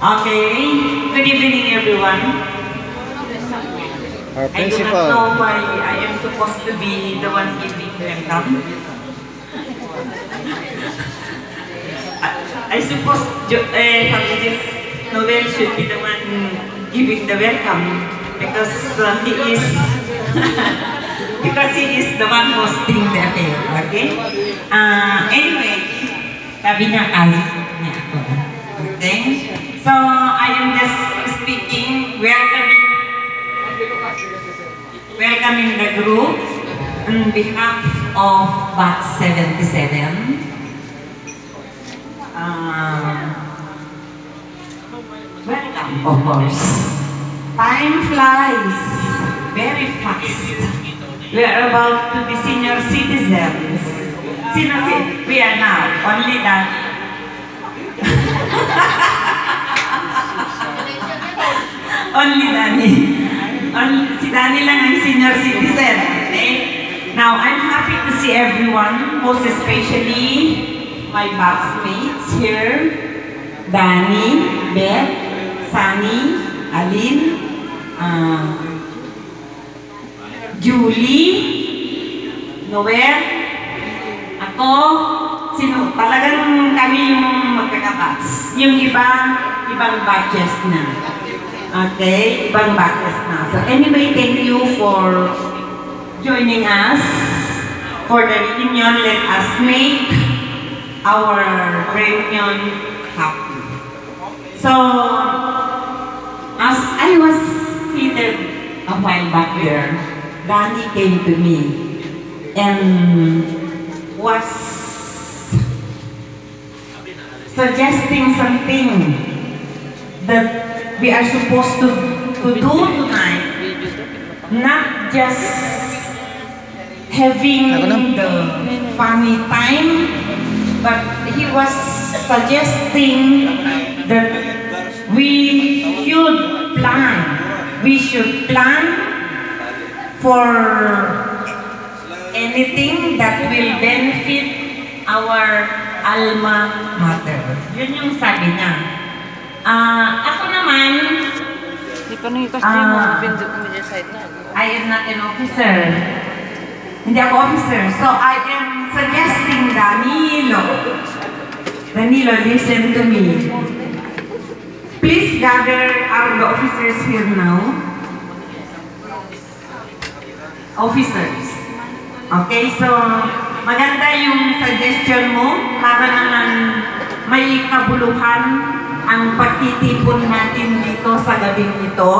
Okay. Good evening, everyone. Our I do not know why I am supposed to be the one giving welcome. I, I suppose Families Noel should be the one giving the welcome because uh, he is because he is the one hosting the affair. Okay? Uh, anyway, sabi niya kasi niya ako. Okay? So, I am just speaking, welcoming welcoming the group on behalf of Batch 77. Um, welcome, of course. Time flies very fast. We are about to be senior citizens. Ci- we are now, only that. only Danny. Only, si Danny lang ang senior citizen. Okay? Now, I'm happy to see everyone, most especially my batchmates here. Danny, Beth, Sunny, Aline, uh, Julie, Noel, ako, sino, talagang kami yung magkakabats. Yung iba, ibang batches na. Okay, ibang batches na. So anyway, thank you for joining us for the reunion. Let us make our reunion happy. So, as I was seated a while back there, Danny came to me and was suggesting something that we are supposed to, to do. tonight, not just having Ako the funny time, but he was suggesting that we should plan. We should plan for anything that will benefit our alma mater. Yun yung sabi niya. Ah, ako naman, Di pa nang ikas din mo, pindot mo dyan side na. I am not an officer. Hindi ako officer. So I am suggesting Danilo. Danilo, listen to me. Please gather the officers here now. Officers. Okay, so maganda yung suggestion mo para naman may kabuluhan ang pagtitipon natin dito sa gabing ito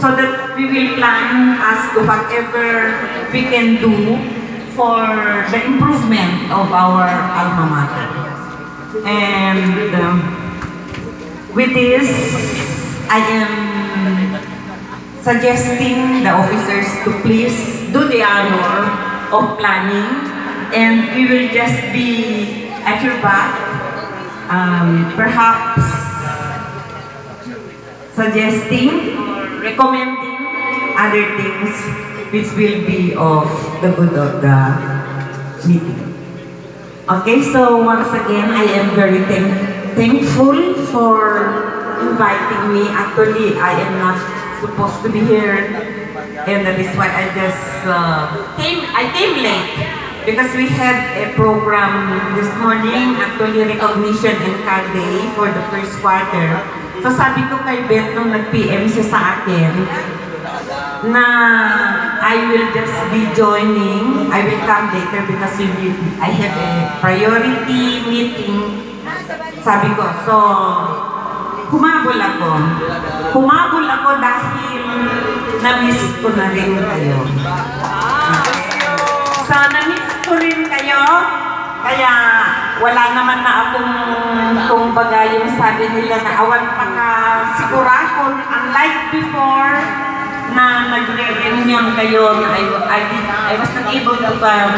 so that we will plan as to whatever we can do for the improvement of our alma mater. And um, with this, I am suggesting the officers to please do the honor of planning and we will just be at your back, um, perhaps suggesting or recommending other things which will be of the good of the meeting. Okay, so once again, I am very thank thankful for inviting me. Actually, I am not supposed to be here, and that is why I just uh, came. I came late because we had a program this morning, actually recognition and card day for the first quarter. So sabi ko kay Beth nung nag-PM siya sa akin, na I will just be joining. I will come later because we will, I have a priority meeting. Sabi ko, so, humabol ako. Humabol ako dahil na-miss ko na rin kayo. So, na-miss ko rin kayo. Kaya, wala naman na akong, kung baga yung sabi nila na awan pa ka sigurahon, unlike before, na nagre-reunion kayo I, I, I was not able to come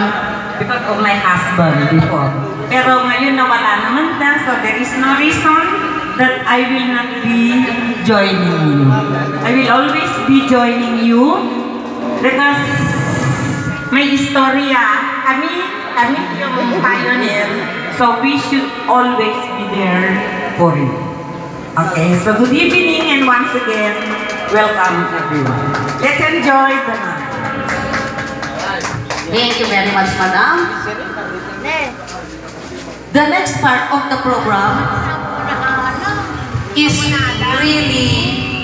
because of my husband before. Pero ngayon na wala naman na, so there is no reason that I will not be joining you. I will always be joining you because may istorya. Ah, kami, kami yung pioneer. So we should always be there for you. Okay, so good evening and once again, welcome everyone. Let's enjoy the night. Thank you very much, Madam. The next part of the program is really